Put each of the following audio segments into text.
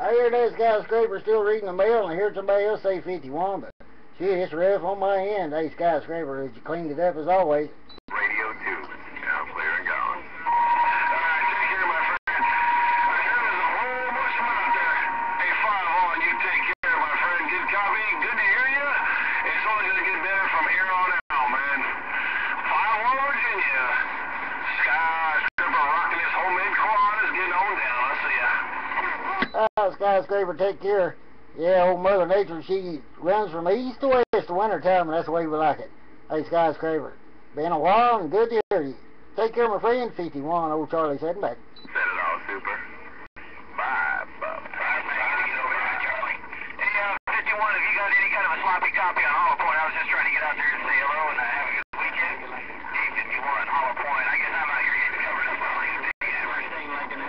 I hear that skyscraper still reading the mail, and I heard somebody else say 51, but shit, it's rough on my end. Hey, skyscraper, did you cleaned it up as always. Radio 2. Now clear and gone. Alright, take care, my friend. I hear there's a whole bunch of them out there. Hey, five on, you take care, my friend. Good copy. Good to hear you. It's only going to get better from here on out, man. Five on, Virginia. Skyscraper rocking his homemade quad is getting on down. I see ya. Ah, skyscraper, take care. Yeah, old Mother Nature, she runs from east to west to winter time, and that's the way we like it. Hey, skyscraper, been a while and good to hear you. Take care, my friend. 51, old Charlie sitting back. Said it all, super. Bye, Bub. All right, man, I gotta get over here, Charlie. Hey, uh, 51, have you got any kind of a sloppy copy on Hollow Point? I was just trying to get out there to say hello and uh, have a good weekend. Day 51, Hollow Point. I guess I'm out here getting covered up on things. First thing like an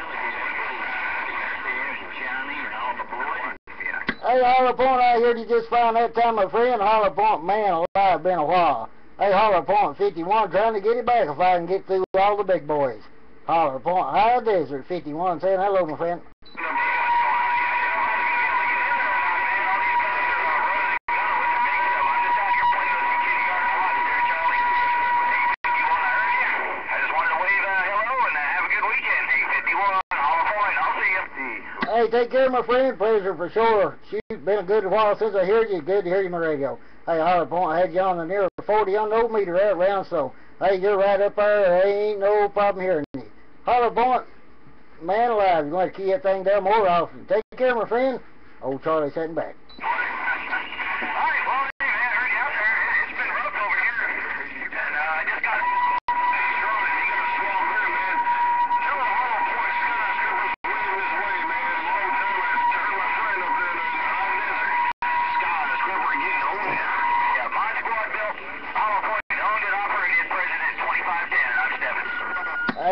Johnny and all the boys. Yeah. Hey, Hollow Point, I heard you just found that time, my friend. Hollow Point, man alive, been a while. Hey, Hollow Point 51, trying to get it back if I can get through all the big boys. Hollow Point High Desert 51, saying hello, my friend. Hey, take care, my friend. Pleasure for sure. Been a good while since I heard you. Good to hear you on the radio. Hey, Hollow Point, I had you on the near 40 on the old meter right around, so hey, you're right up there. Ain't no problem hearing you. Hollow Point, man alive, you're going to key that thing down more often. Take care, my friend. Old Charlie sitting back.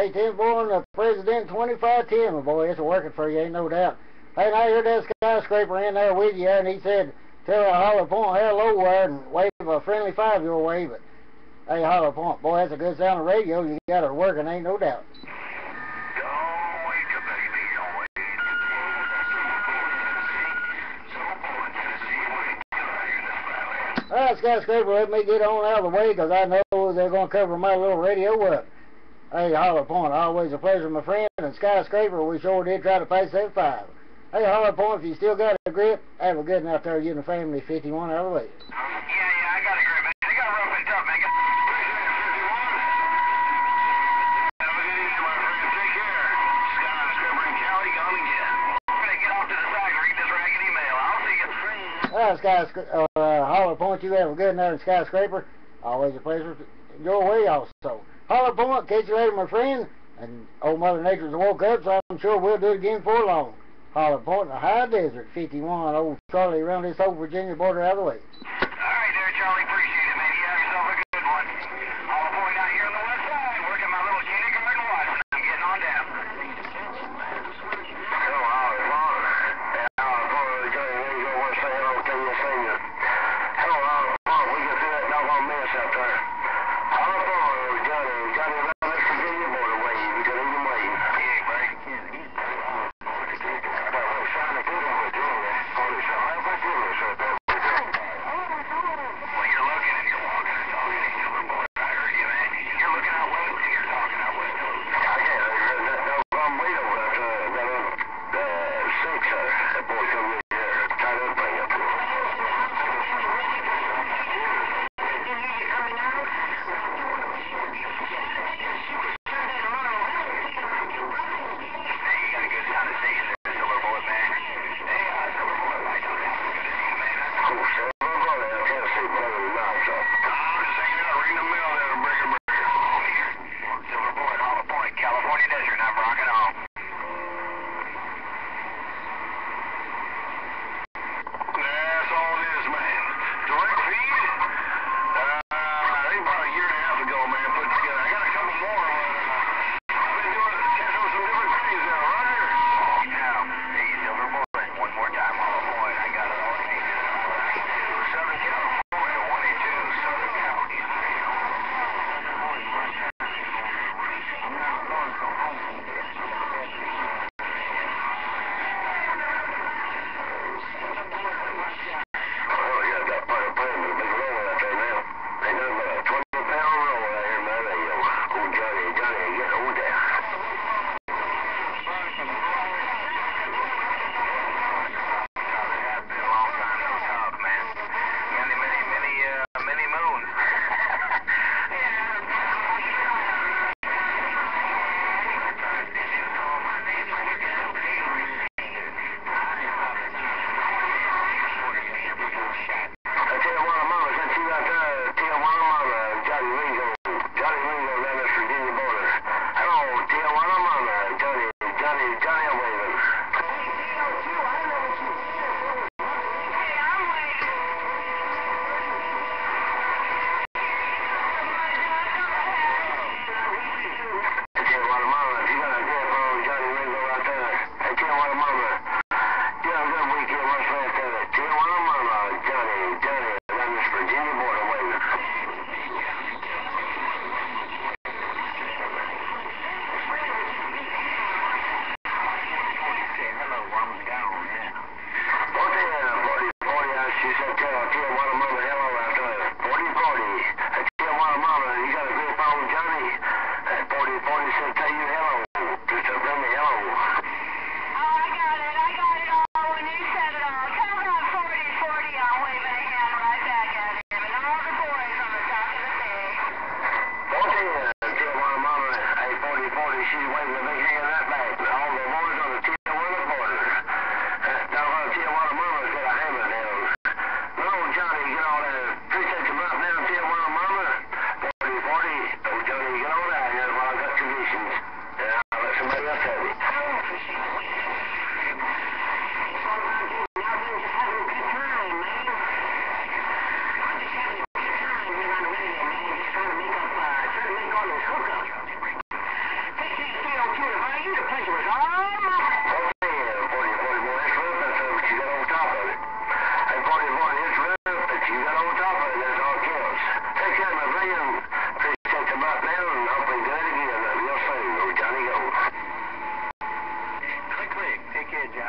Hey, Tim Bourne, the President 2510, my boy. It's working for you, ain't no doubt. Hey, and I heard that skyscraper in there with you, and he said, tell a Hollow Point hello there and wave a friendly five your way. But, hey, Hollow Point, boy, that's a good sound of radio. You got it working, ain't no doubt. All right, skyscraper, let me get on out of the way because I know they're going to cover my little radio up. Hey, Hollow Point, always a pleasure, my friend. And Skyscraper, we sure did try to pass that five. Hey, Hollow Point, if you still got a grip, have a good out there, you and the family, 51 out of the way. Yeah, yeah, I got a grip, man. They got rough and tough, man. Have a good evening, my friend. Take care. Skyscraper and Cali gone again. I'm gonna get off to the side and read this ragged email. I'll see you. Soon. All right, Skyscraper, uh, Hollow Point, you have a good night, Skyscraper. Always a pleasure. Your way also. Hollow Point, catch you later, my friend. And old Mother Nature's woke up, so I'm sure we'll do it again before long. Hollow Point in the high desert, 51. Old Charlie around this old Virginia border out of the way. Thumbs down.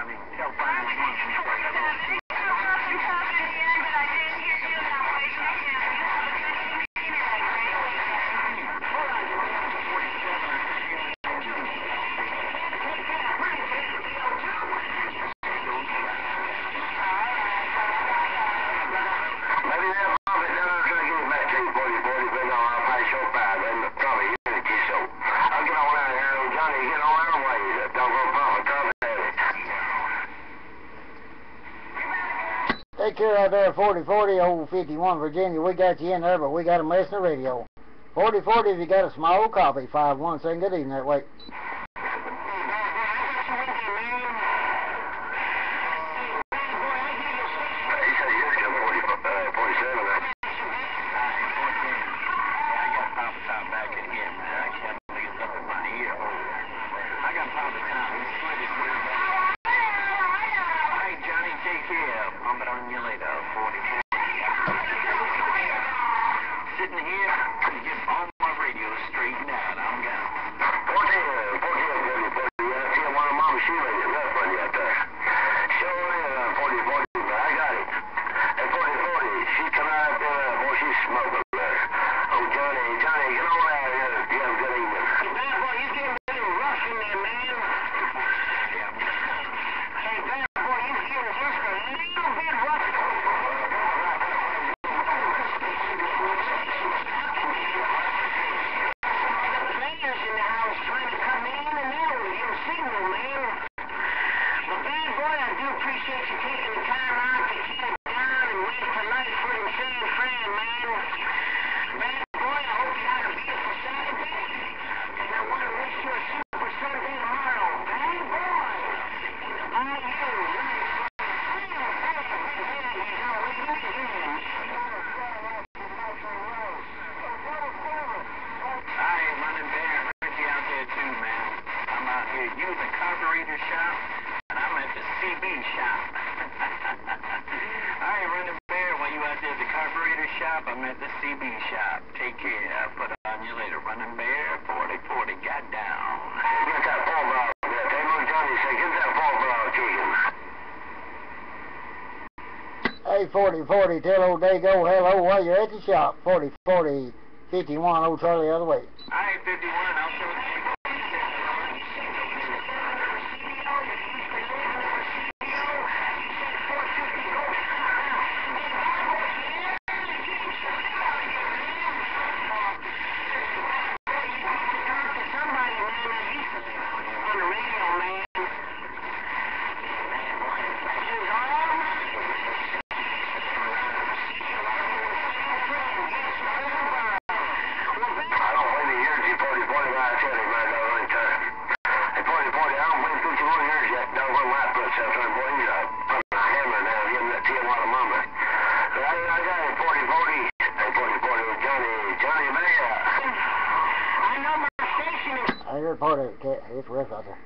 Miami. you're out there 4040 old 51 Virginia, we got you in there, but we got a them the radio. 4040 if you got a small copy, 517, good evening that way. shop. I'm at the CB shop. Take care. I'll put on you later. Running bear, Forty forty. Got down. Get that ball brown. Yeah, Damon Johnny said, get that ball brown, Julian. Hey, 40, 40. Tell old Dago hello while you're at the shop. 40, 40, 51. Old Charlie, the other way. I 51. reporter, his grandfather.